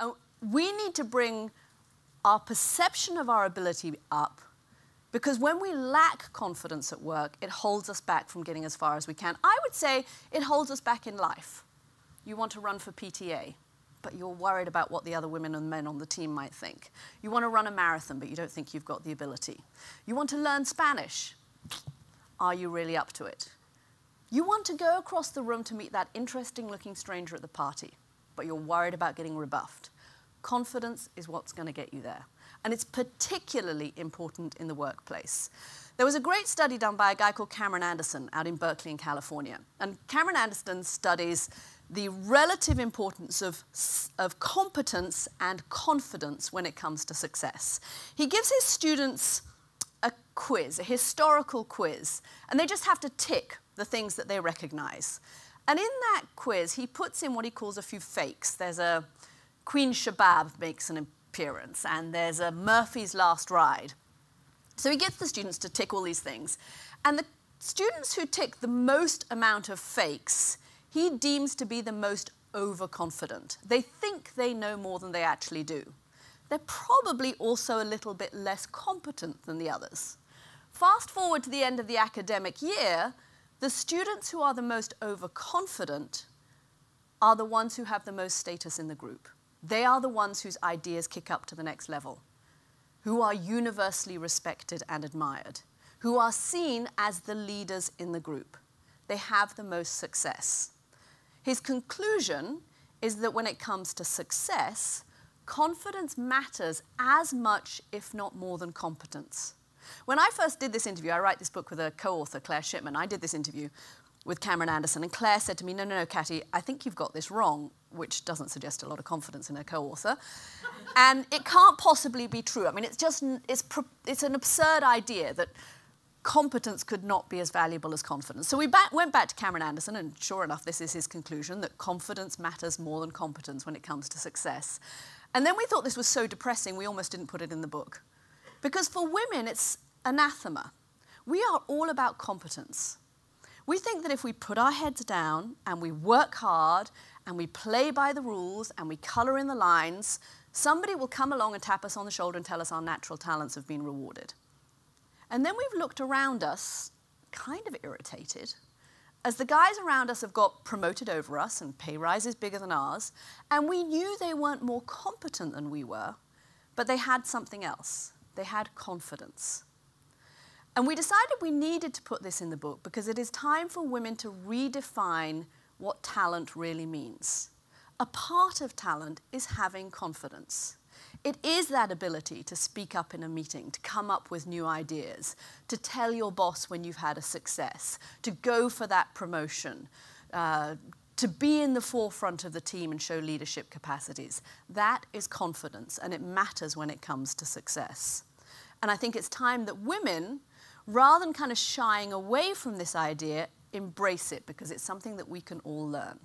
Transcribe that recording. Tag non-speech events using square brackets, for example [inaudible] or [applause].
Uh, we need to bring our perception of our ability up because when we lack confidence at work, it holds us back from getting as far as we can. I would say it holds us back in life. You want to run for PTA, but you're worried about what the other women and men on the team might think. You want to run a marathon, but you don't think you've got the ability. You want to learn Spanish. Are you really up to it? You want to go across the room to meet that interesting looking stranger at the party, but you're worried about getting rebuffed. Confidence is what's going to get you there. And it's particularly important in the workplace. There was a great study done by a guy called Cameron Anderson out in Berkeley in California. And Cameron Anderson studies the relative importance of, of competence and confidence when it comes to success. He gives his students a quiz, a historical quiz, and they just have to tick the things that they recognize. And in that quiz, he puts in what he calls a few fakes. There's a Queen Shaboom makes an appearance, and there's a Murphy's Last Ride. So he gets the students to tick all these things. And the students who tick the most amount of fakes, he deems to be the most overconfident. They think they know more than they actually do. They're probably also a little bit less competent than the others. Fast forward to the end of the academic year, the students who are the most overconfident are the ones who have the most status in the group. They are the ones whose ideas kick up to the next level, who are universally respected and admired, who are seen as the leaders in the group. They have the most success. His conclusion is that when it comes to success, confidence matters as much, if not more than competence. When I first did this interview, I write this book with a co-author, Claire Shipman. I did this interview with Cameron Anderson, and Claire said to me, no, no, no, Katty, I think you've got this wrong, which doesn't suggest a lot of confidence in her co-author. [laughs] and it can't possibly be true. I mean, it's just, it's, it's an absurd idea that competence could not be as valuable as confidence. So we back, went back to Cameron Anderson, and sure enough, this is his conclusion, that confidence matters more than competence when it comes to success. And then we thought this was so depressing, we almost didn't put it in the book. Because for women, it's anathema. We are all about competence. We think that if we put our heads down and we work hard and we play by the rules and we colour in the lines, somebody will come along and tap us on the shoulder and tell us our natural talents have been rewarded. And then we've looked around us, kind of irritated, as the guys around us have got promoted over us and pay rises bigger than ours, and we knew they weren't more competent than we were, but they had something else. They had confidence. And we decided we needed to put this in the book because it is time for women to redefine what talent really means. A part of talent is having confidence. It is that ability to speak up in a meeting, to come up with new ideas, to tell your boss when you've had a success, to go for that promotion, uh, to be in the forefront of the team and show leadership capacities. That is confidence, and it matters when it comes to success. And I think it's time that women rather than kind of shying away from this idea, embrace it because it's something that we can all learn.